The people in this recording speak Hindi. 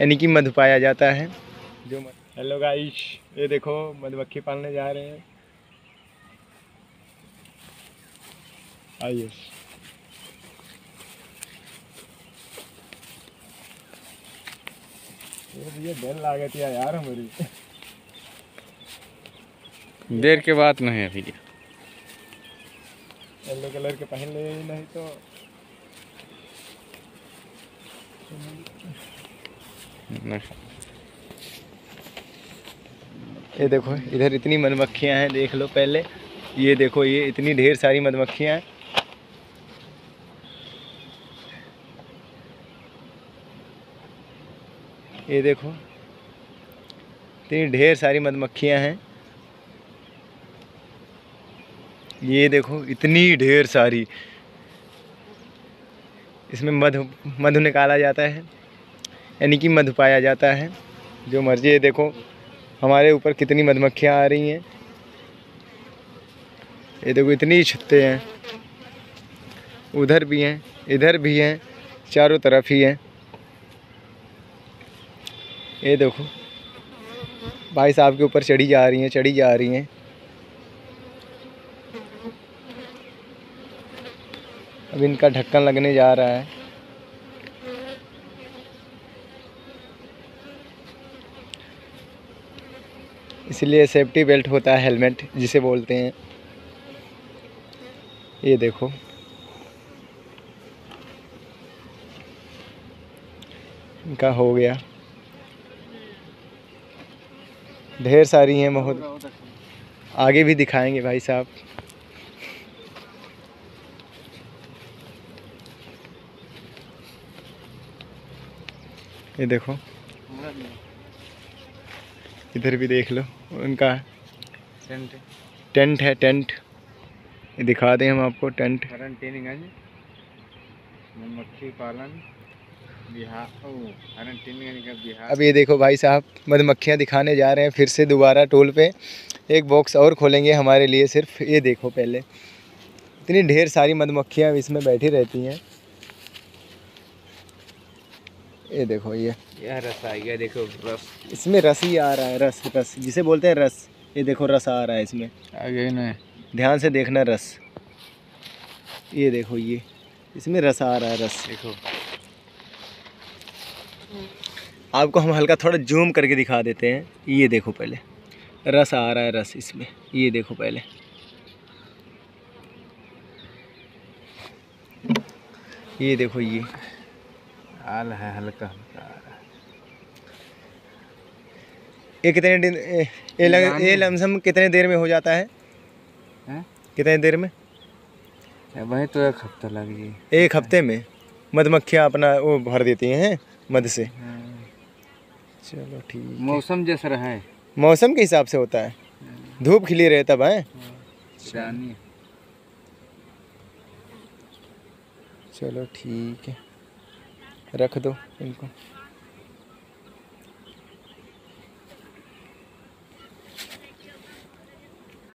यानी कि मधु पाया जाता है। जो हेलो गाइस ये देखो मधुमक्खी पालने जा रहे हैं। आइए ये भैया डर लागत है यार हमारी। देर के बाद नहीं है भैया। येलो कलर के पहन ले नहीं तो। ये देखो, इधर इतनी मधुमक्खियाँ हैं, देख लो पहले। ये देखो, ये इतनी ढेर सारी मधुमक्खियाँ हैं। ये देखो, इतनी ढेर सारी मधुमक्खियाँ हैं। ये देखो, इतनी ढेर सारी। इसमें मधु मधु निकाला जाता है। यानी कि मधु पाया जाता है। जो मर्ज़ी है देखो, हमारे ऊपर कितनी मधुमक्खियाँ आ रही हैं। ये देखो, इतनी छत्ते हैं। उधर भी हैं, इधर भी हैं, चारों तरफ़ ही हैं। ये देखो, भाई साहब के ऊपर चढ़ी जा रही हैं, चढ़ी जा रही हैं। अब इनका ढक्कन लगने जा रहा है। इसलिए सेफ्टी बेल्ट होता है हेलमेट जिसे बोलते हैं। ये देखो। इनका हो गया। ढेर सारी हैं, बहुत। आगे भी दिखाएँगे भाई साहब। ये देखो। इधर भी देख लो उनका टेंट है। टेंट ये दिखा दें हम आपको टेंट है मधुमक्खी पालन बिहार। अब ये देखो भाई साहब मधुमक्खियाँ दिखाने जा रहे हैं फिर से दोबारा टोल पे। एक बॉक्स और खोलेंगे हमारे लिए सिर्फ़ ये देखो पहले। इतनी ढेर सारी मधुमक्खियाँ इसमें बैठी रहती हैं। ये देखो ये। यह रस आ गया देखो रस। इसमें रस ही आ रहा है रस रस जिसे बोलते हैं रस। ये देखो रस आ रहा है इसमें। आ गया ना ध्यान से देखना रस। ये देखो ये इसमें रस आ रहा है रस। देखो। आपको हम हल्का थोड़ा जूम करके दिखा देते हैं। ये देखो पहले। रस आ रहा है रस इसमें। ये देखो पहले। ये देखो ये। आल है हल्का हल्का आ रहा है। ये कितने दिन ए- ये लग, ये लमसम कितने देर में हो जाता है? हैं? कितने देर में? वही तो एक हफ़्ता लग गई एक हफ़्ते में? मधुमक्खियाँ अपना वो भर देती हैं मध से? चलो ठीक है। मौसम जैसा रहा है। मौसम के हिसाब से होता है। धूप खिली रहे तब है? चलो ठीक है। रख दो इनको।